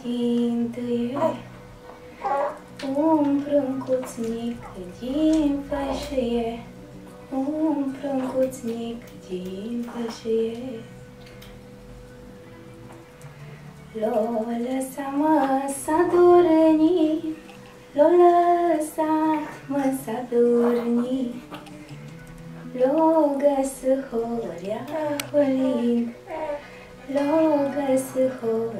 Sfinte un prâncuțnic din fășie, un prâncuțnic din fășie. L-o lăsat mă s-a dorni, l-o lăsat mă s-a dorni, l-o găsă horia holind, l-o găsă horia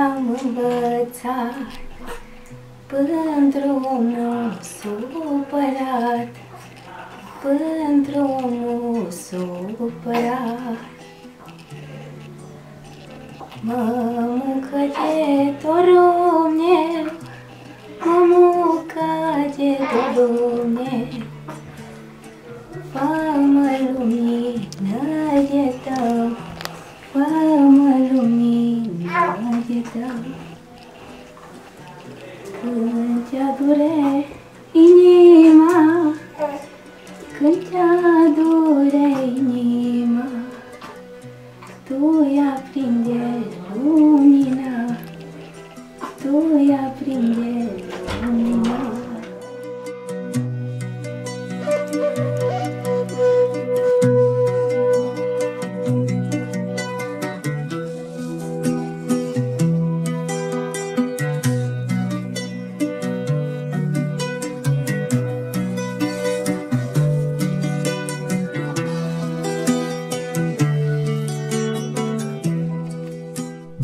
Horile le-am învățat. Pentru omul supărat Pentru omul supărat. Mă mucă de dorul 人家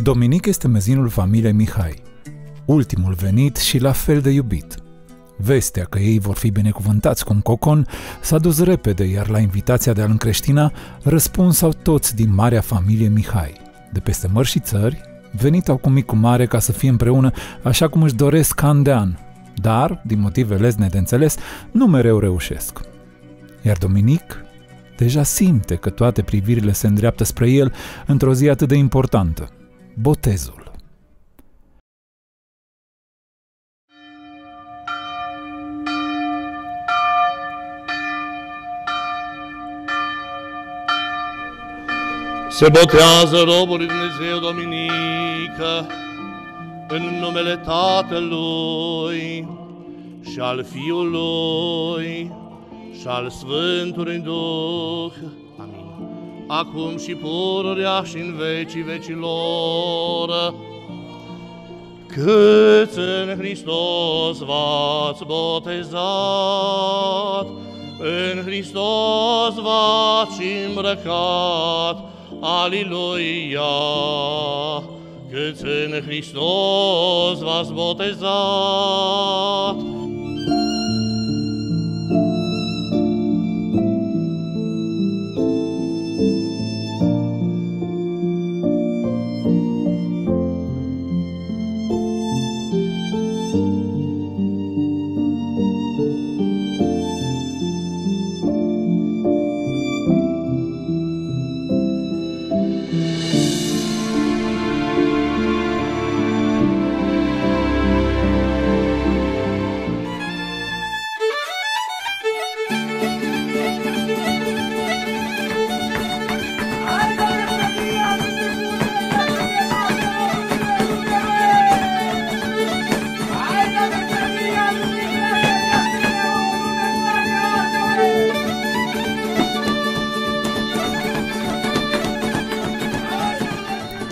Dominic este mezinul familiei Mihai, ultimul venit și la fel de iubit. Vestea că ei vor fi binecuvântați cu un cocon s-a dus repede, iar la invitația de a-l încreștina, răspuns au toți din marea familie Mihai. De peste mări și țări, venit au cu micul mare ca să fie împreună așa cum își doresc an de an, dar, din motive lesne de înțeles, nu mereu reușesc. Iar Dominic deja simte că toate privirile se îndreaptă spre el într-o zi atât de importantă, botezul. Se botează robul lui Dumnezeu Dominică în numele Tatălui și al Fiului și al Sfântului Duh. Amin. Acum și pururea și în vecii vecilor. Câți în Hristos v-ați botezat, în Hristos v-ați îmbrăcat, Aliluia! Câți în Hristos v-ați botezat,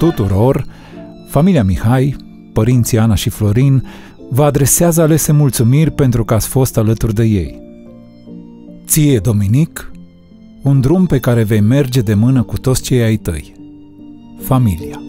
Tuturor, familia Mihai, părinții Ana și Florin, vă adresează alese mulțumiri pentru că ați fost alături de ei. Ție, Dominic, un drum pe care vei merge de mână cu toți cei ai tăi. Familia.